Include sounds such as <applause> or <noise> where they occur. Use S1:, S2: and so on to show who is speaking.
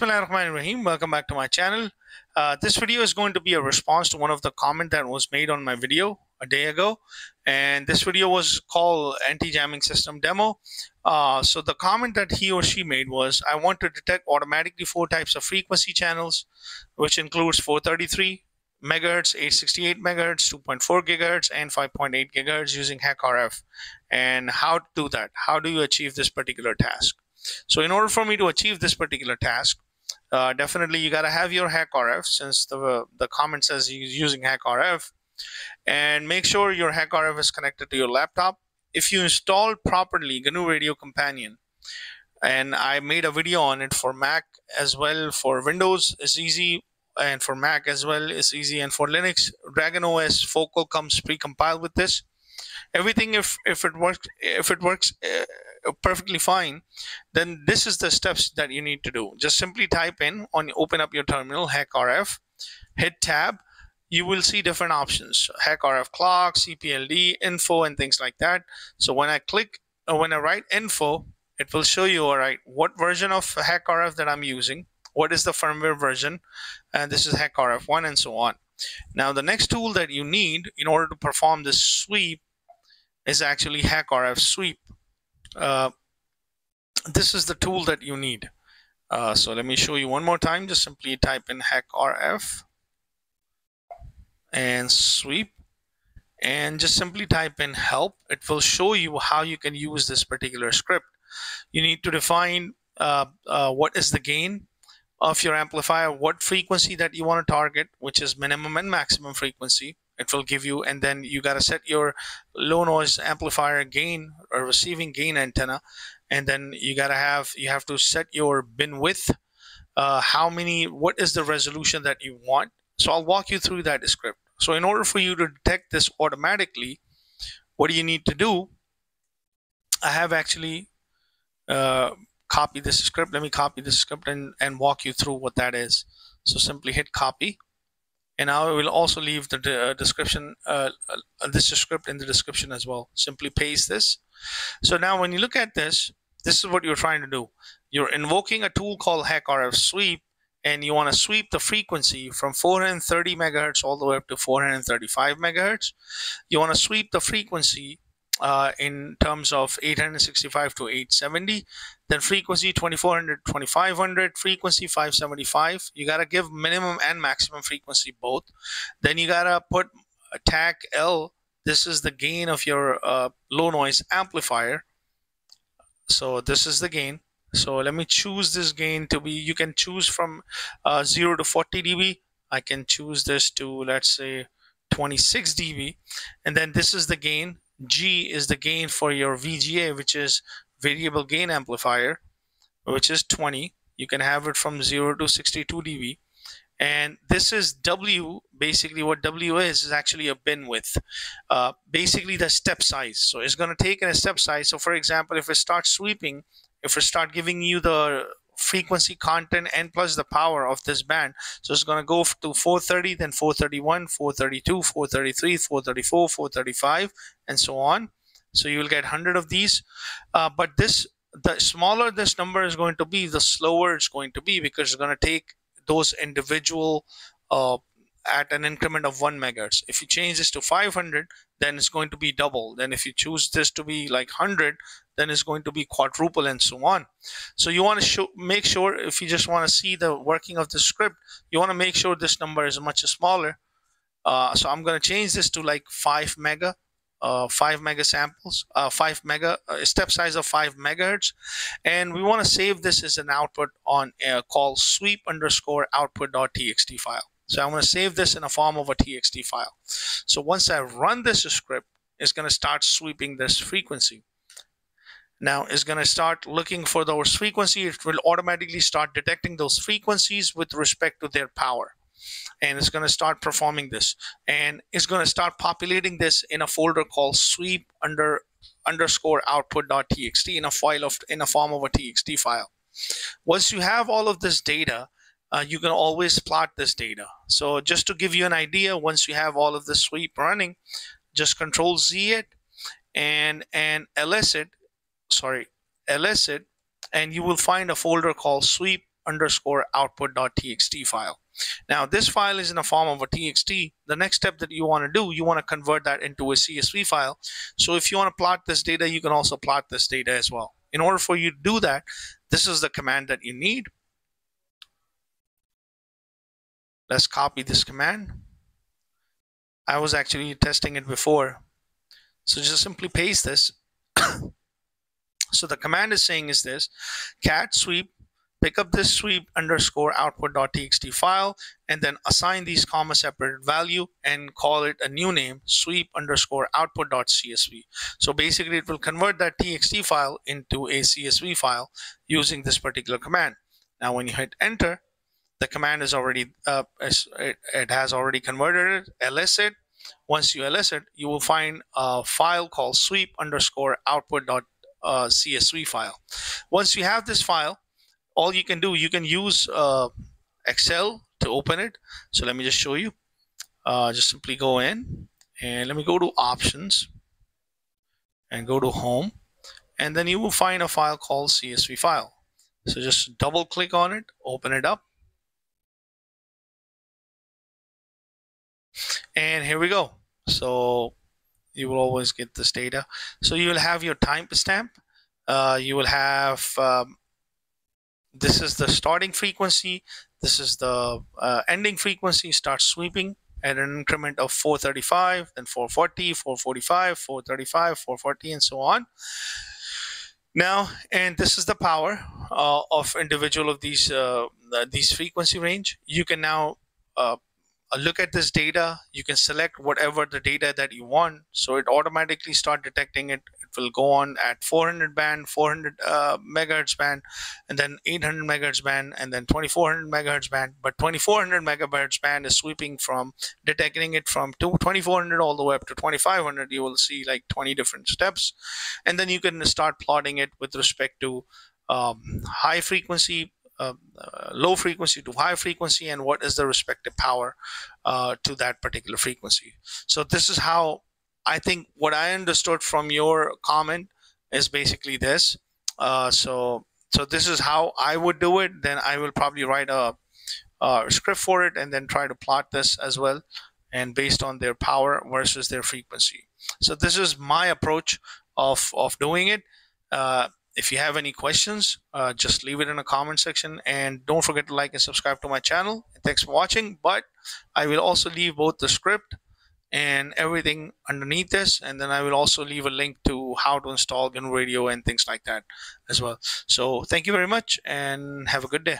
S1: Bismillahirrahmanirrahim. Welcome back to my channel. Uh, this video is going to be a response to one of the comment that was made on my video a day ago. And this video was called anti-jamming system demo. Uh, so the comment that he or she made was, I want to detect automatically four types of frequency channels, which includes 433 megahertz, 868 megahertz, 2.4 gigahertz, and 5.8 gigahertz using HackRF. And how to do that? How do you achieve this particular task? So in order for me to achieve this particular task, uh, definitely you got to have your HackRF since the, the comment says you're using HackRF and make sure your HackRF is connected to your laptop. If you install properly GNU Radio Companion, and I made a video on it for Mac as well, for Windows it's easy, and for Mac as well it's easy, and for Linux, Dragon OS Focal comes pre-compiled with this. Everything, if if it works, if it works. Perfectly fine, then this is the steps that you need to do. Just simply type in on open up your terminal HackRF, hit tab, you will see different options HackRF clock, CPLD, info, and things like that. So when I click or uh, when I write info, it will show you all right what version of HackRF that I'm using, what is the firmware version, and this is HackRF 1 and so on. Now the next tool that you need in order to perform this sweep is actually HackRF sweep uh, this is the tool that you need. Uh, so let me show you one more time. Just simply type in HackRF and sweep and just simply type in help. It will show you how you can use this particular script. You need to define uh, uh, what is the gain of your amplifier, what frequency that you want to target, which is minimum and maximum frequency it will give you and then you got to set your low noise amplifier gain or receiving gain antenna and then you got to have you have to set your bin width uh, how many what is the resolution that you want. So I'll walk you through that script. So in order for you to detect this automatically what do you need to do? I have actually uh, copied this script. Let me copy this script and, and walk you through what that is. So simply hit copy and I will also leave the uh, description, uh, uh, this script in the description as well. Simply paste this. So now when you look at this, this is what you're trying to do. You're invoking a tool called HackRF Sweep, and you want to sweep the frequency from 430 megahertz all the way up to 435 megahertz. You want to sweep the frequency uh, in terms of 865 to 870 then frequency 2400 2500 frequency 575 you got to give minimum and maximum frequency both. Then you got to put attack l. This is the gain of your uh, low noise amplifier. So this is the gain. So let me choose this gain to be you can choose from uh, 0 to 40 dB. I can choose this to let's say 26 dB. And then this is the gain G is the gain for your VGA, which is variable gain amplifier, which is 20. You can have it from 0 to 62 dB. And this is W, basically what W is, is actually a bin width. Uh, basically the step size. So it's going to take in a step size. So for example, if it starts sweeping, if it start giving you the frequency content and plus the power of this band. So it's going to go to 430, then 431, 432, 433, 434, 435, and so on. So you will get 100 of these. Uh, but this, the smaller this number is going to be, the slower it's going to be because it's going to take those individual uh, at an increment of 1 megahertz. If you change this to 500, then it's going to be double. Then if you choose this to be like 100, then it's going to be quadruple and so on. So you want to show, make sure if you just want to see the working of the script, you want to make sure this number is much smaller. Uh, so I'm going to change this to like 5 mega. Uh, 5 mega samples, uh, 5 mega, uh, step size of 5 megahertz. And we want to save this as an output on uh, called sweep underscore output.txt file. So I'm going to save this in a form of a TXT file. So once I run this script, it's going to start sweeping this frequency. Now it's going to start looking for those frequencies. It will automatically start detecting those frequencies with respect to their power. And it's going to start performing this. And it's going to start populating this in a folder called sweep under underscore output.txt in a file of in a form of a txt file. Once you have all of this data, uh, you can always plot this data. So just to give you an idea, once you have all of the sweep running, just control Z it and, and ls it, sorry, ls it, and you will find a folder called sweep underscore output.txt file. Now this file is in the form of a TXT. The next step that you want to do, you want to convert that into a CSV file. So if you want to plot this data, you can also plot this data as well. In order for you to do that, this is the command that you need. Let's copy this command. I was actually testing it before. So just simply paste this. <coughs> so the command is saying is this, cat sweep pick up this sweep underscore output.txt file and then assign these comma separated value and call it a new name sweep underscore output.csv so basically it will convert that txt file into a csv file using this particular command now when you hit enter the command is already it, it has already converted it ls it once you ls it you will find a file called sweep underscore output.csv uh, file once you have this file all you can do, you can use uh, Excel to open it. So let me just show you. Uh, just simply go in and let me go to options and go to home and then you will find a file called CSV file. So just double click on it, open it up. And here we go. So you will always get this data. So you will have your timestamp. Uh, you will have um, this is the starting frequency this is the uh, ending frequency start sweeping at an increment of 435 then 440 445 435 440 and so on now and this is the power uh, of individual of these uh, these frequency range you can now uh, look at this data you can select whatever the data that you want. So it automatically start detecting it. It will go on at 400 band 400 uh, megahertz band and then 800 megahertz band and then 2400 megahertz band. But 2400 megahertz band is sweeping from detecting it from 2400 all the way up to 2500 you will see like 20 different steps. And then you can start plotting it with respect to um, high frequency uh, uh, low frequency to high frequency and what is the respective power uh, to that particular frequency. So this is how I think what I understood from your comment is basically this. Uh, so so this is how I would do it. Then I will probably write a, a script for it and then try to plot this as well and based on their power versus their frequency. So this is my approach of, of doing it. Uh, if you have any questions, uh, just leave it in the comment section and don't forget to like and subscribe to my channel. Thanks for watching, but I will also leave both the script and everything underneath this and then I will also leave a link to how to install GNU Radio and things like that as well. So thank you very much and have a good day.